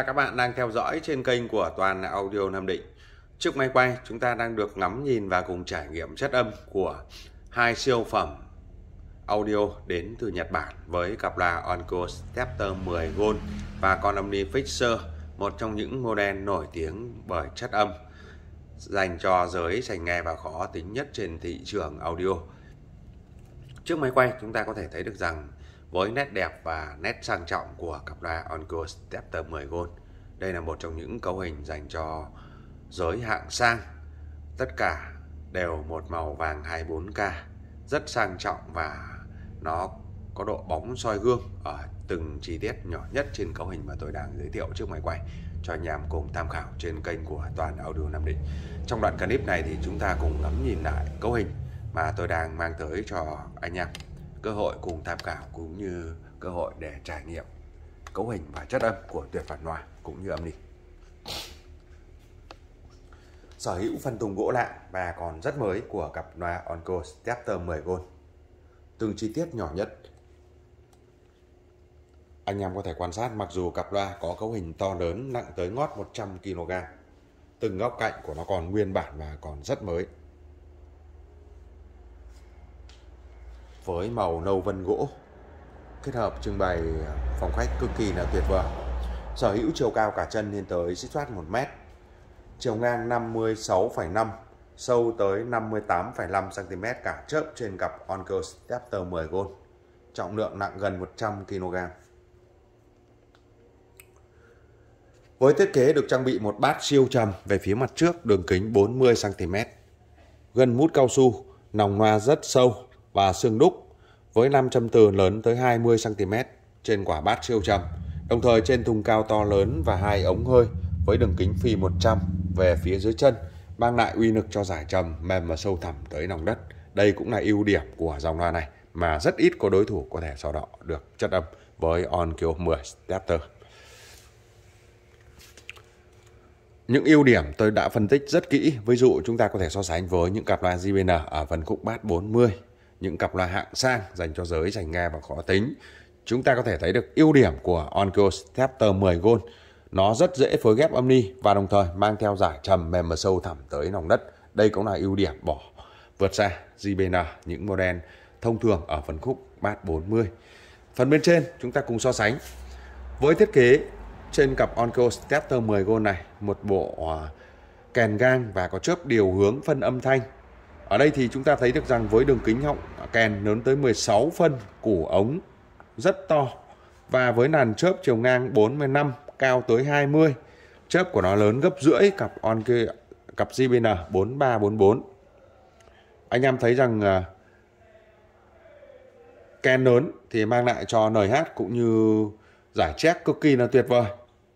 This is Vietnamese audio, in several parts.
và các bạn đang theo dõi trên kênh của Toàn Audio Nam Định. Trước máy quay, chúng ta đang được ngắm nhìn và cùng trải nghiệm chất âm của hai siêu phẩm audio đến từ Nhật Bản với cặp là Onco Stepter 10 Gold và con Omni Fixer, một trong những model nổi tiếng bởi chất âm dành cho giới sành nghe và khó tính nhất trên thị trường audio. Trước máy quay chúng ta có thể thấy được rằng với nét đẹp và nét sang trọng của cặp loa Encore Stepter 10 Gold, đây là một trong những cấu hình dành cho giới hạng sang. Tất cả đều một màu vàng 24K, rất sang trọng và nó có độ bóng soi gương ở từng chi tiết nhỏ nhất trên cấu hình mà tôi đang giới thiệu trước máy quay cho anh em cùng tham khảo trên kênh của Toàn Audio Nam Định. Trong đoạn clip này thì chúng ta cùng ngắm nhìn lại cấu hình mà tôi đang mang tới cho anh em cơ hội cùng tham khảo cũng như cơ hội để trải nghiệm cấu hình và chất âm của tuyệt phản hòa cũng như âm đi. Sở hữu phân tùng gỗ lạ và còn rất mới của cặp loa Onco Stepter 10 Gold. Từng chi tiết nhỏ nhất. Anh em có thể quan sát mặc dù cặp loa có cấu hình to lớn nặng tới ngót 100 kg từng góc cạnh của nó còn nguyên bản và còn rất mới. Với màu nâu vân gỗ. Kết hợp trưng bày phòng khách cực kỳ là tuyệt vời. Sở hữu chiều cao cả chân lên tới xích soát 1 mét. Chiều ngang 56,5 sâu tới 58,5 cm cả chớp trên cặp Onco Stepter 10 Gold. Trọng lượng nặng gần 100 kg Với thiết kế được trang bị một bát siêu trầm về phía mặt trước đường kính 40 cm. Gân mút cao su, nòng loa rất sâu và xương đúc với 5 châm từ lớn tới 20 cm trên quả bát siêu trầm. Đồng thời trên thùng cao to lớn và hai ống hơi với đường kính phi 100 về phía dưới chân mang lại uy lực cho giải trầm mềm và sâu thẳm tới lòng đất. Đây cũng là ưu điểm của dòng loa này mà rất ít có đối thủ có thể so đọ được chất âm với Onkyo 10 Stepter. Những ưu điểm tôi đã phân tích rất kỹ. Ví dụ chúng ta có thể so sánh với những cặp loa JBL ở phân khúc bát 40, những cặp loa hạng sang dành cho giới dành nghe và khó tính. Chúng ta có thể thấy được ưu điểm của Onkyo Stepter 10 Gold. Nó rất dễ phối ghép âm ni và đồng thời mang theo giải trầm mềm và sâu thẳm tới lòng đất. Đây cũng là ưu điểm bỏ vượt xa JBL những model thông thường ở phân khúc bát 40. Phần bên trên chúng ta cùng so sánh với thiết kế trên cặp Onkyo Stepter 10 Gold này, một bộ à, kèn gang và có chớp điều hướng phân âm thanh. Ở đây thì chúng ta thấy được rằng với đường kính họng kèn lớn tới 16 phân, của ống rất to và với nàn chớp chiều ngang 45 cao tới 20. Chớp của nó lớn gấp rưỡi cặp Onco cặp JBL 4344. Anh em thấy rằng à, kèn lớn thì mang lại cho NH cũng như giải chép cực kỳ là tuyệt vời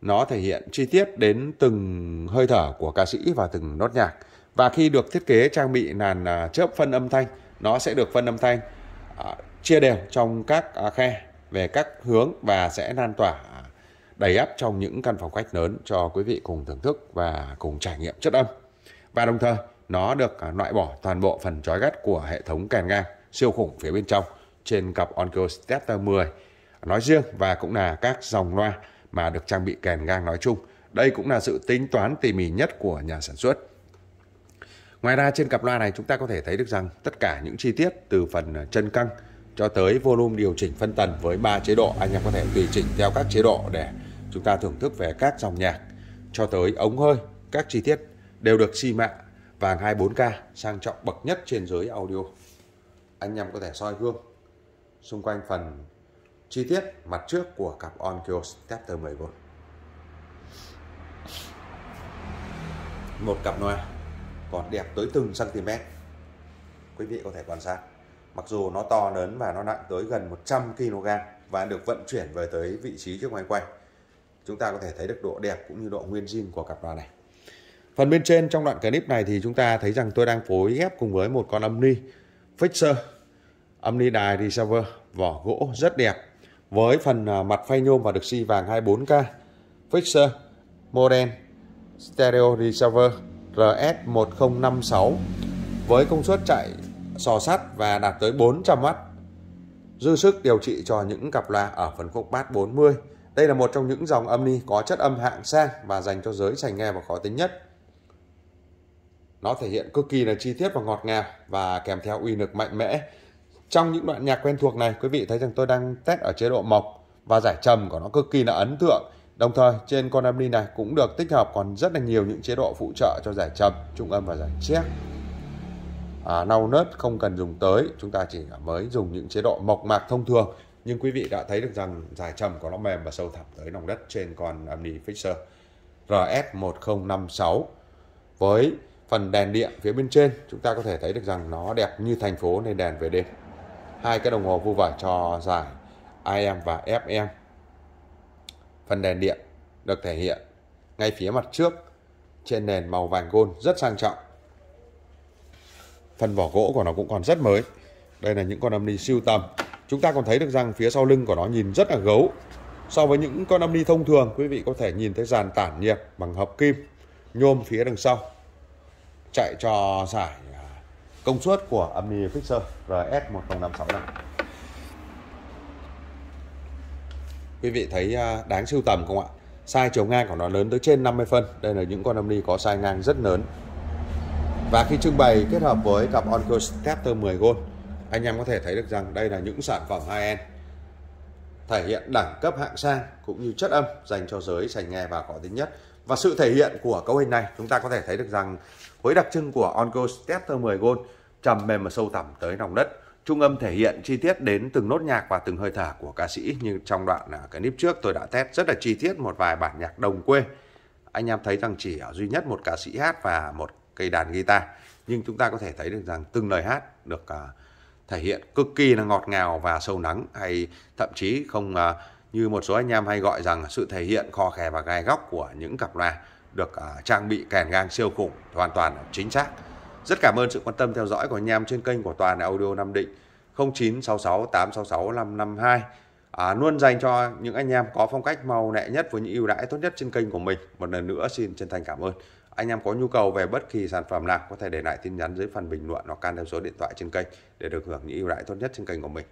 nó thể hiện chi tiết đến từng hơi thở của ca sĩ và từng nốt nhạc. Và khi được thiết kế trang bị làn à, chớp phân âm thanh, nó sẽ được phân âm thanh à, chia đều trong các à, khe về các hướng và sẽ lan tỏa đầy ắp trong những căn phòng khách lớn cho quý vị cùng thưởng thức và cùng trải nghiệm chất âm. Và đồng thời, nó được loại bỏ toàn bộ phần trói gắt của hệ thống kèn ngang siêu khủng phía bên trong trên cặp Onkyo Stepter 10 nói riêng và cũng là các dòng loa mà được trang bị kèn ngang nói chung. Đây cũng là sự tính toán tỉ mỉ nhất của nhà sản xuất. Ngoài ra, trên cặp loa này chúng ta có thể thấy được rằng tất cả những chi tiết từ phần à, chân căng cho tới volume điều chỉnh phân tần với 3 chế độ, anh em có thể tùy chỉnh theo các chế độ để chúng ta thưởng thức về các dòng nhạc. Cho tới ống hơi, các chi tiết đều được xi mạ vàng 24K sang trọng bậc nhất trên giới audio. Anh em có thể soi gương xung quanh phần chi tiết mặt trước của cặp Onkyo Stepter 10V một cặp loa còn đẹp tới từng cm. Quý vị có thể quan sát, mặc dù nó to lớn và nó nặng tới gần 100 kg và được vận chuyển về tới vị trí trước máy quay, chúng ta có thể thấy được độ đẹp cũng như độ nguyên zin của cặp loa này. Phần bên trên trong đoạn clip này thì chúng ta thấy rằng tôi đang phối ghép cùng với một con âm ni Fixer. Âm ni đài receiver, vỏ gỗ rất đẹp, với phần à, mặt phay nhôm và được xi vàng 24K Fixer, model, stereo receiver. RS1056 với công suất chạy sò sắt và đạt tới 400W dư sức điều trị cho những cặp loa ở phần khúc bát 40 đây là một trong những dòng âm ni có chất âm hạng sang và dành cho giới sành nghe và khó tính nhất. Nó thể hiện cực kỳ là chi tiết và ngọt ngào và kèm theo uy lực mạnh mẽ. Trong những đoạn nhạc quen thuộc này, quý vị thấy rằng tôi đang test ở chế độ mộc và giải trầm của nó cực kỳ là ấn tượng. Đồng thời trên con âm này cũng được tích hợp còn rất là nhiều những chế độ phụ trợ cho giải trầm, trung âm và giải chép. À, nau nớt không cần dùng tới, chúng ta chỉ mới dùng những chế độ mộc mạc thông thường. Nhưng quý vị đã thấy được rằng giải trầm của nó mềm và sâu thẳm tới lòng đất trên con âm Fixer RS1056 với phần đèn điện phía bên trên chúng ta có thể thấy được rằng nó đẹp như thành phố nên đèn về đêm hai cái đồng hồ vu vải cho giải AM và FM. Phần đèn điện được thể hiện ngay phía mặt trước trên nền màu vàng gold rất sang trọng. Phần vỏ gỗ của nó cũng còn rất mới. Đây là những con âm ni siêu tầm. Chúng ta còn thấy được rằng phía sau lưng của nó nhìn rất là gấu. So với những con âm ni thông thường, quý vị có thể nhìn thấy dàn tản nhiệt bằng hợp kim, nhôm phía đằng sau. Chạy cho giải à, công suất của Omni Fixer RS1056 này. Quý vị thấy à, đáng sưu tầm không ạ? Size chiều ngang của nó lớn tới trên 50 phân. Đây là những con Omni có size ngang rất lớn. Và khi trưng bày kết hợp với cặp Onco Scepter 10 Gold, anh em có thể thấy được rằng đây là những sản phẩm high-end thể hiện đẳng cấp hạng sang cũng như chất âm dành cho giới sành nghe và có tính nhất. Và sự thể hiện của cấu hình này chúng ta có thể thấy được rằng với đặc trưng của Onco Stepter 10 Gold trầm mềm và sâu thẳm tới lòng đất. Trung âm thể hiện chi tiết đến từng nốt nhạc và từng hơi thở của ca sĩ. Như trong đoạn à, cái clip trước tôi đã test rất là chi tiết một vài bản nhạc đồng quê. Anh em thấy rằng chỉ ở duy nhất một ca sĩ hát và một cây đàn guitar. Nhưng chúng ta có thể thấy được rằng từng lời hát được uh, thể hiện cực kỳ là ngọt ngào và sâu nắng. Hay thậm chí không uh, như một số anh em hay gọi rằng sự thể hiện kho khè và gai góc của những cặp loa được uh, trang bị kèn gang siêu khủng hoàn toàn chính xác rất cảm ơn sự quan tâm theo dõi của anh em trên kênh của Toàn Audio Nam Định 0966 866 552 à, luôn dành cho những anh em có phong cách màu nẹ nhất với những ưu đãi tốt nhất trên kênh của mình. Một lần nữa xin chân thành cảm ơn. Anh em có nhu cầu về bất kỳ sản phẩm nào có thể để lại tin nhắn dưới phần bình luận hoặc can theo số điện thoại trên kênh để được hưởng những ưu đãi tốt nhất trên kênh của mình.